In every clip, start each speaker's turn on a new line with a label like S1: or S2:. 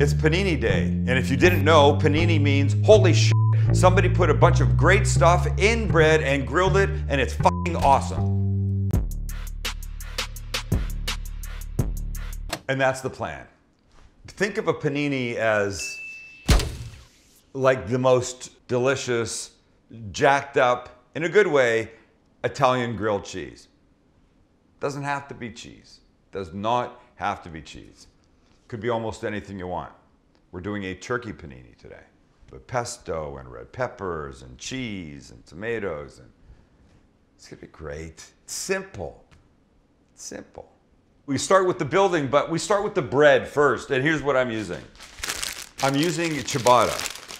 S1: It's Panini Day, and if you didn't know, panini means holy shit. Somebody put a bunch of great stuff in bread and grilled it, and it's fucking awesome. And that's the plan. Think of a panini as like the most delicious, jacked up, in a good way, Italian grilled cheese. Doesn't have to be cheese. Does not have to be cheese. Could be almost anything you want. We're doing a turkey panini today with pesto and red peppers and cheese and tomatoes and it's gonna be great. Simple. Simple. We start with the building, but we start with the bread first. And here's what I'm using. I'm using ciabatta.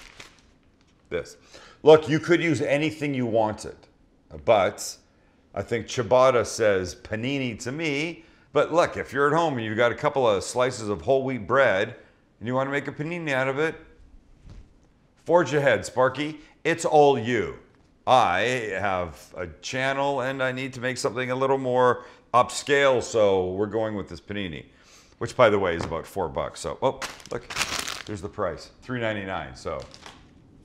S1: This. Look, you could use anything you wanted, but I think ciabatta says panini to me. But look, if you're at home and you've got a couple of slices of whole wheat bread and you want to make a panini out of it, forge ahead, Sparky. It's all you. I have a channel and I need to make something a little more upscale, so we're going with this panini, which by the way is about four bucks. So, oh, look, there's the price, $3.99. So,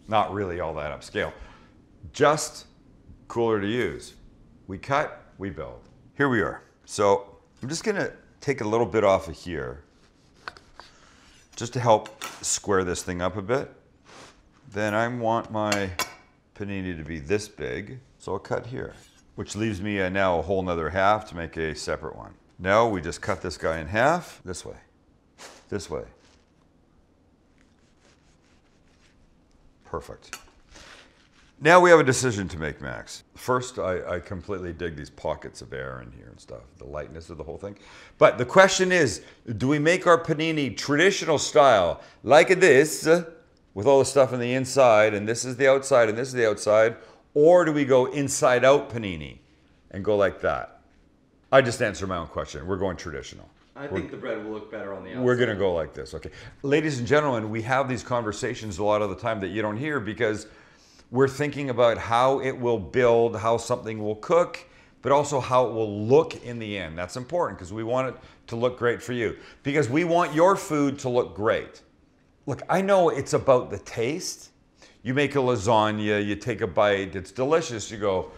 S1: not really all that upscale. Just cooler to use. We cut, we build. Here we are. So, I'm just gonna take a little bit off of here, just to help square this thing up a bit. Then I want my panini to be this big, so I'll cut here, which leaves me now a whole nother half to make a separate one. Now we just cut this guy in half, this way, this way. Perfect. Now we have a decision to make, Max. First, I, I, completely dig these pockets of air in here and stuff, the lightness of the whole thing. But the question is, do we make our panini traditional style, like this, with all the stuff on the inside, and this is the outside, and this is the outside, or do we go inside out panini and go like that? I just answered my own question. We're going traditional.
S2: I think
S1: we're,
S2: the bread will look better on the outside.
S1: We're going to go like this, okay. Ladies and gentlemen, we have these conversations a lot of the time that you don't hear because we're thinking about how it will build, how something will cook, but also how it will look in the end. That's important because we want it to look great for you. Because we want your food to look great. Look, I know it's about the taste. You make a lasagna, you take a bite, it's delicious. You go,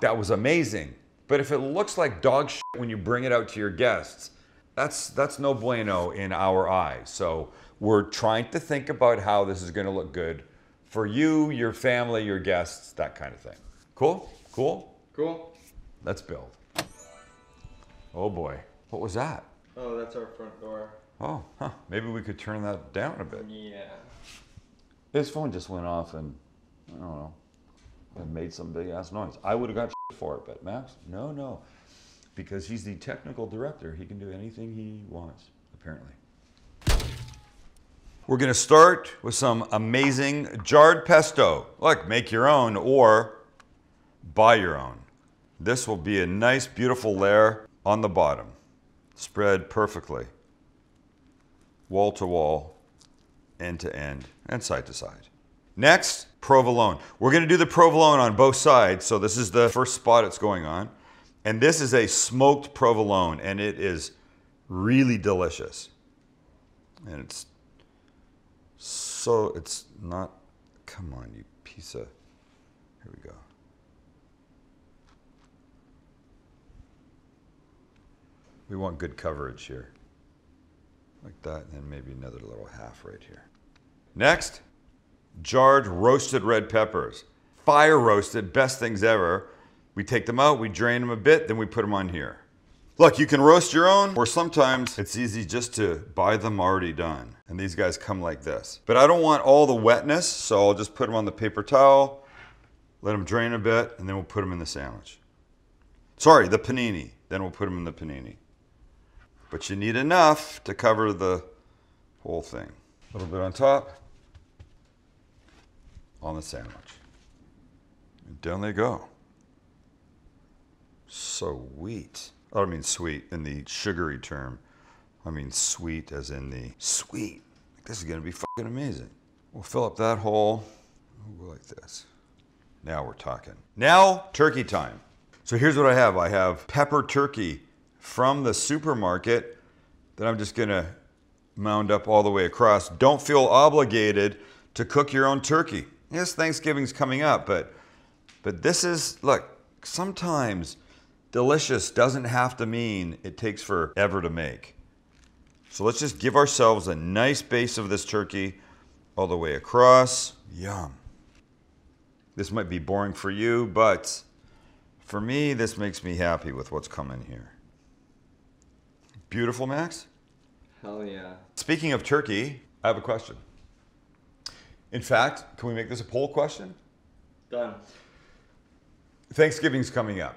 S1: that was amazing. But if it looks like dog shit when you bring it out to your guests, that's that's no bueno in our eyes. So we're trying to think about how this is going to look good for you, your family, your guests, that kind of thing. Cool? Cool?
S2: Cool.
S1: Let's build. Oh boy. What was that?
S2: Oh, that's our front door.
S1: Oh, huh. Maybe we could turn that down a bit.
S2: Yeah.
S1: His phone just went off and, I don't know, and made some big ass noise. I would have got for it, but Max, no, no. Because he's the technical director, he can do anything he wants, apparently. We're gonna start with some amazing jarred pesto. Look, make your own or buy your own. This will be a nice, beautiful layer on the bottom. Spread perfectly. Wall to wall, end to end, and side to side. Next, provolone. We're gonna do the provolone on both sides. So this is the first spot it's going on. And this is a smoked provolone and it is really delicious. And it's so it's not, come on, you piece of, here we go. We want good coverage here. Like that, and then maybe another little half right here. Next, jarred roasted red peppers. Fire roasted, best things ever. We take them out, we drain them a bit, then we put them on here. Look, you can roast your own, or sometimes it's easy just to buy them already done. And these guys come like this. But I don't want all the wetness, so I'll just put them on the paper towel, let them drain a bit, and then we'll put them in the sandwich. Sorry, the panini. Then we'll put them in the panini. But you need enough to cover the whole thing. A little bit on top, on the sandwich. And down they go. So sweet. I don't mean sweet in the sugary term. I mean sweet as in the sweet. This is gonna be fucking amazing. We'll fill up that hole. We'll go like this. Now we're talking. Now, turkey time. So here's what I have. I have pepper turkey from the supermarket that I'm just gonna mound up all the way across. Don't feel obligated to cook your own turkey. Yes, Thanksgiving's coming up, but but this is look, sometimes delicious doesn't have to mean it takes forever to make. So let's just give ourselves a nice base of this turkey all the way across. Yum. This might be boring for you, but for me, this makes me happy with what's coming here. Beautiful, Max?
S2: Hell yeah.
S1: Speaking of turkey, I have a question. In fact, can we make this a poll question?
S2: Done.
S1: Thanksgiving's coming up,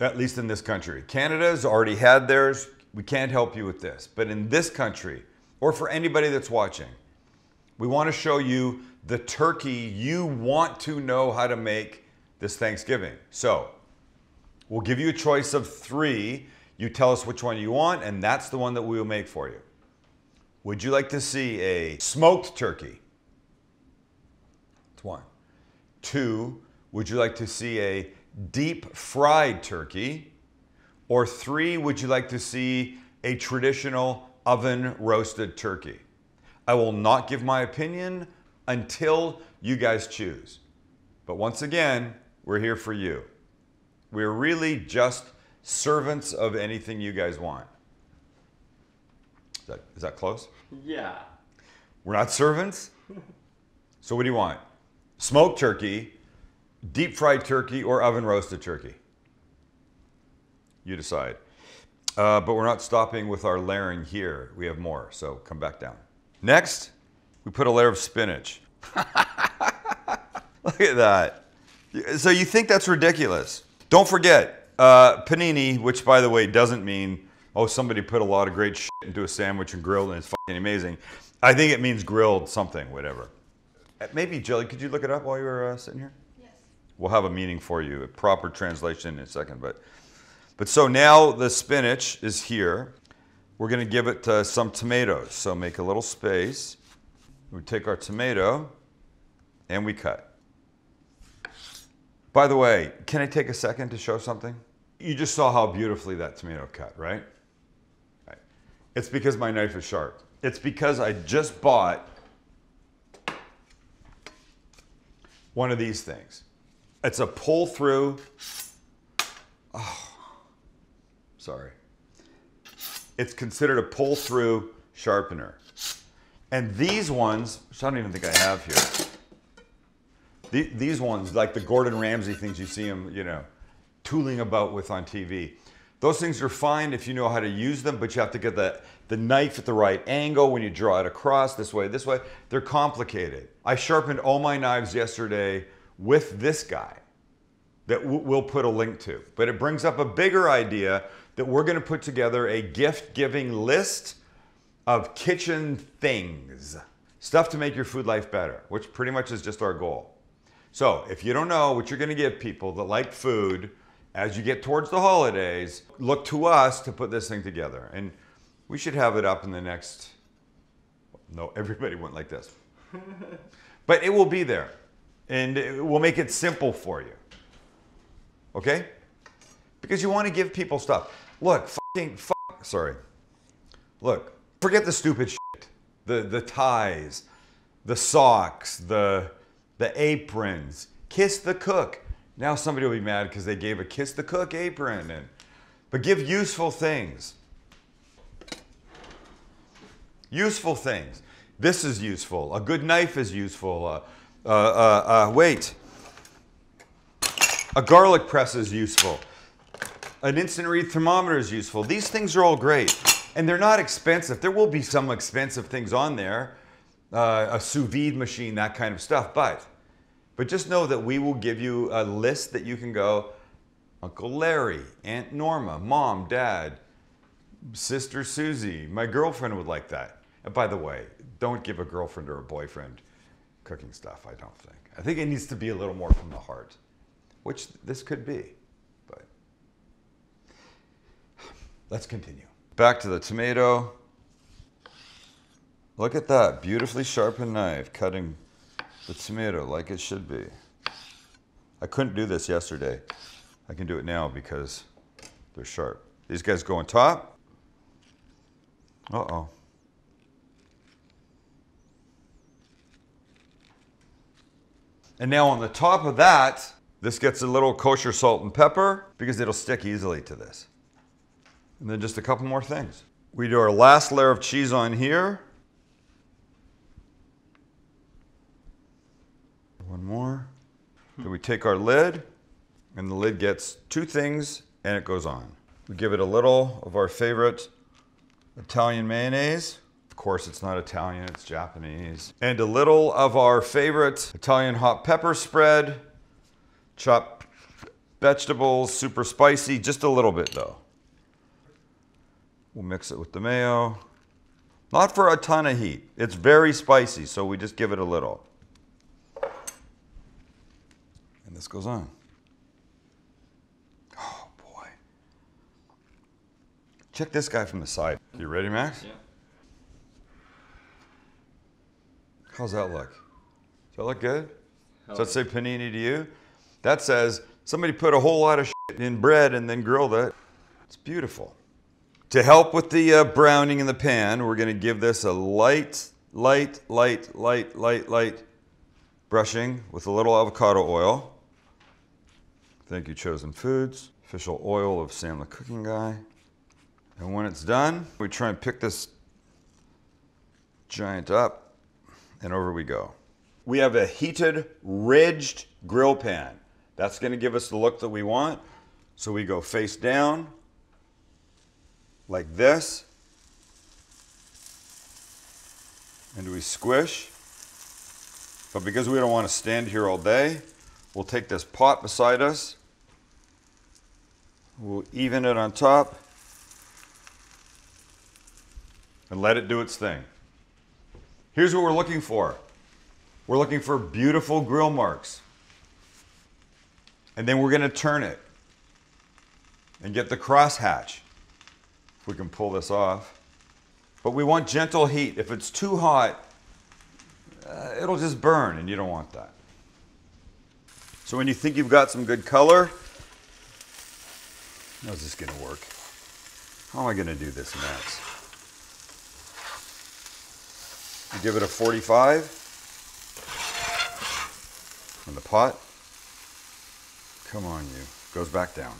S1: at least in this country. Canada's already had theirs. We can't help you with this. But in this country, or for anybody that's watching, we want to show you the turkey you want to know how to make this Thanksgiving. So, we'll give you a choice of three. You tell us which one you want, and that's the one that we will make for you. Would you like to see a smoked turkey? That's one. Two, would you like to see a deep fried turkey? Or three, would you like to see a traditional oven roasted turkey? I will not give my opinion until you guys choose. But once again, we're here for you. We're really just servants of anything you guys want. Is that, is that close?
S2: Yeah.
S1: We're not servants? So, what do you want? Smoked turkey, deep fried turkey, or oven roasted turkey? You decide. Uh, but we're not stopping with our layering here. We have more, so come back down. Next, we put a layer of spinach. Look at that. So you think that's ridiculous. Don't forget, uh, panini, which by the way doesn't mean, oh, somebody put a lot of great shit into a sandwich and grilled and it's fucking amazing. I think it means grilled something, whatever. Uh, Maybe, Jelly, could you look it up while you were uh, sitting here? We'll have a meaning for you, a proper translation in a second. But, but so now the spinach is here. We're going to give it uh, some tomatoes. So make a little space. We take our tomato and we cut. By the way, can I take a second to show something? You just saw how beautifully that tomato cut, right? Right. It's because my knife is sharp. It's because I just bought one of these things. It's a pull through. Oh, sorry. It's considered a pull through sharpener. And these ones, which I don't even think I have here, the- these ones, like the Gordon Ramsay things you see them, you know, tooling about with on TV. Those things are fine if you know how to use them, but you have to get the, the knife at the right angle when you draw it across this way, this way. They're complicated. I sharpened all my knives yesterday with this guy that we'll put a link to. But it brings up a bigger idea that we're going to put together a gift giving list of kitchen things, stuff to make your food life better, which pretty much is just our goal. So, if you don't know what you're going to give people that like food as you get towards the holidays, look to us to put this thing together. And we should have it up in the next. No, everybody went like this. but it will be there. And we'll make it simple for you. Okay? Because you want to give people stuff. Look, fucking, fuck, sorry. Look, forget the stupid shit. The, the ties, the socks, the, the aprons. Kiss the cook. Now somebody will be mad because they gave a kiss the cook apron. And, but give useful things. Useful things. This is useful. A good knife is useful. Uh, uh, uh, uh, wait. A garlic press is useful. An instant read thermometer is useful. These things are all great. And they're not expensive. There will be some expensive things on there, uh, a sous vide machine, that kind of stuff. But, but just know that we will give you a list that you can go, Uncle Larry, Aunt Norma, Mom, Dad, Sister Susie, my girlfriend would like that. And by the way, don't give a girlfriend or a boyfriend cooking stuff, I don't think. I think it needs to be a little more from the heart, which this could be. But let's continue. Back to the tomato. Look at that beautifully sharpened knife cutting the tomato like it should be. I couldn't do this yesterday. I can do it now because they're sharp. These guys go on top. Uh And now on the top of that, this gets a little kosher salt and pepper because it'll stick easily to this. And then just a couple more things. We do our last layer of cheese on here. One more. Then we take our lid, and the lid gets two things, and it goes on. We give it a little of our favorite Italian mayonnaise. Of course, it's not Italian, it's Japanese. And a little of our favorite Italian hot pepper spread. Chopped vegetables, super spicy, just a little bit though. We'll mix it with the mayo. Not for a ton of heat. It's very spicy, so we just give it a little. And this goes on. Oh boy. Check this guy from the side. You ready, Max?
S2: Yeah.
S1: How's that look? Does that look good?
S2: Hell
S1: Does that say panini to you? That says somebody put a whole lot of shit in bread and then grilled it. It's beautiful. To help with the uh, browning in the pan, we're going to give this a light, light, light, light, light, light brushing with a little avocado oil. Thank you, Chosen Foods. Official oil of Sam the Cooking Guy. And when it's done, we try and pick this giant up, and over we go. We have a heated, ridged grill pan. That's going to give us the look that we want. So we go face down, like this, and we squish. But because we don't want to stand here all day, we'll take this pot beside us. We'll even it on top and let it do its thing. Here's what we're looking for. We're looking for beautiful grill marks. And then we're going to turn it and get the crosshatch. If we can pull this off. But we want gentle heat. If it's too hot, uh, it'll just burn, and you don't want that. So when you think you've got some good color, how's this going to work? How am I going to do this next? You give it a 45 in the pot. Come on, you. Goes back down.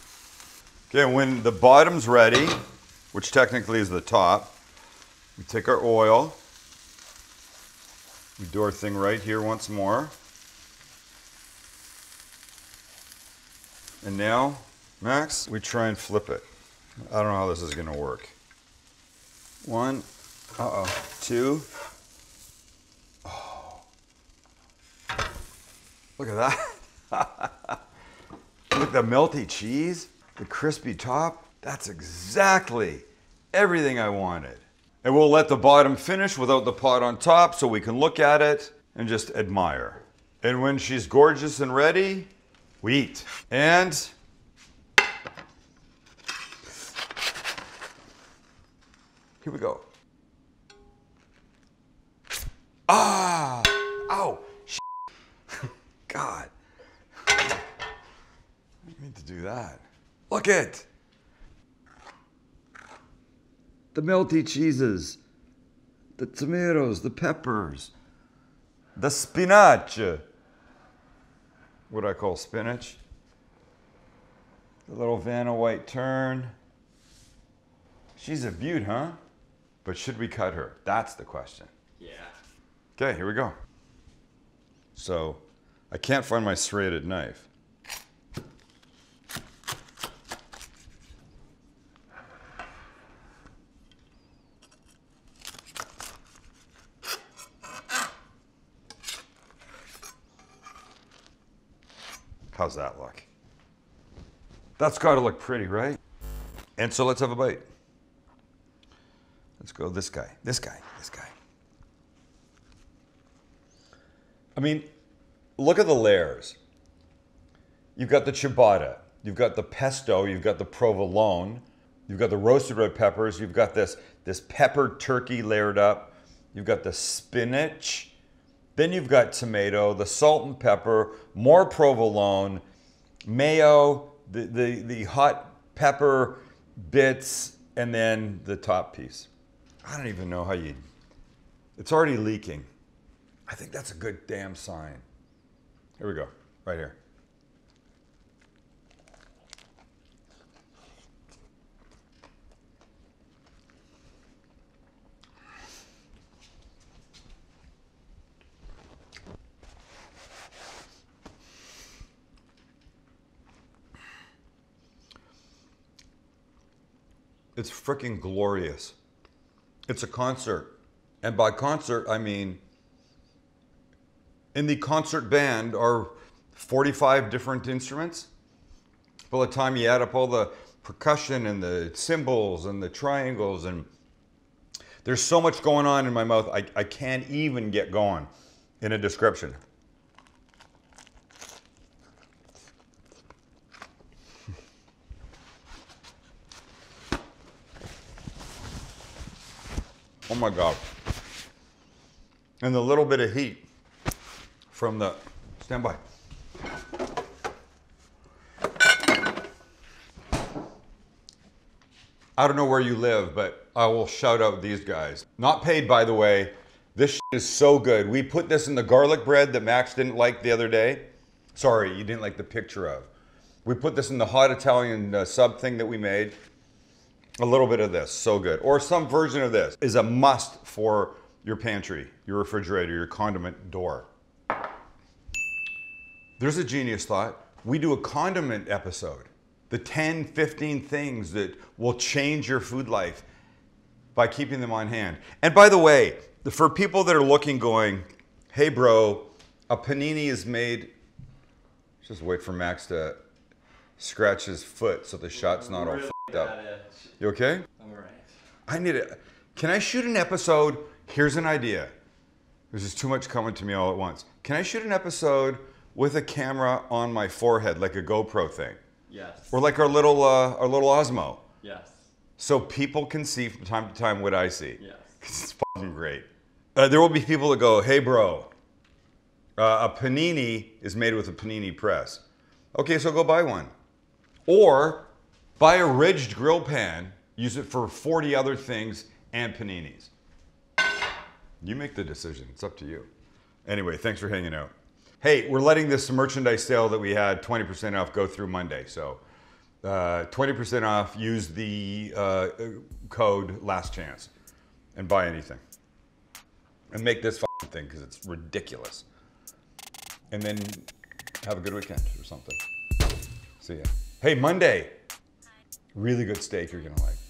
S1: Okay, when the bottom's ready, which technically is the top, we take our oil. We do our thing right here once more. And now, Max, we try and flip it. I don't know how this is going to work. One, uh oh, two. Look at that. Look at the melty cheese, the crispy top. That's exactly everything I wanted. And we'll let the bottom finish without the pot on top so we can look at it and just admire. And when she's gorgeous and ready, we eat. And here we go. Look at The melty cheeses, the tomatoes, the peppers, the spinach. What I call spinach. The little Vanna White turn. She's a beaut, huh? But should we cut her? That's the question.
S2: Yeah.
S1: Okay, here we go. So, I can't find my serrated knife. How's that look? That's got to look pretty, right? And so let's have a bite. Let's go this guy, this guy, this guy. I mean, look at the layers. You've got the ciabatta, you've got the pesto, you've got the provolone, you've got the roasted red peppers, you've got this this peppered turkey layered up, you've got the spinach, then you've got tomato, the salt and pepper, more provolone, mayo, the the, the hot pepper bits, and then the top piece. I don't even know how you. It's already leaking. I think that's a good damn sign. Here we go, right here. It's freaking glorious. It's a concert. And by concert, I mean in the concert band are 45 different instruments. By the time you add up all the percussion and the cymbals and the triangles, and there's so much going on in my mouth, I, I can't even get going in a description. Oh my God. And the little bit of heat from the, stand by. I don't know where you live, but I will shout out these guys. Not paid, by the way. This is so good. We put this in the garlic bread that Max didn't like the other day. Sorry, you didn't like the picture of. We put this in the hot Italian uh, sub thing that we made. A little bit of this, so good. Or some version of this is a must for your pantry, your refrigerator, your condiment door. There's a genius thought. We do a condiment episode. The 10, 15 things that will change your food life by keeping them on hand. And by the way, for people that are looking, going, hey, bro, a panini is made. Just wait for Max to scratch his foot so the shot's not all up. You okay?
S2: I'm alright.
S1: I need it. Can I shoot an episode? Here's an idea. There's just too much coming to me all at once. Can I shoot an episode with a camera on my forehead, like a GoPro thing,
S2: Yes.
S1: or like our little uh, our little Osmo,
S2: yes.
S1: so people can see from time to time what I see?
S2: Yes.
S1: It's fucking great. Uh, there will be people that go, "Hey, bro, uh, a panini is made with a panini press." Okay, so go buy one, or buy a ridged grill pan. Use it for 40 other things and paninis. You make the decision. It's up to you. Anyway, thanks for hanging out. Hey, we're letting this merchandise sale that we had 20% off go through Monday. So uh, 20% off. Use the uh, code last chance and buy anything. And make this thing because it's ridiculous. And then have a good weekend or something. See ya. Hey, Monday. Really good steak you're gonna like.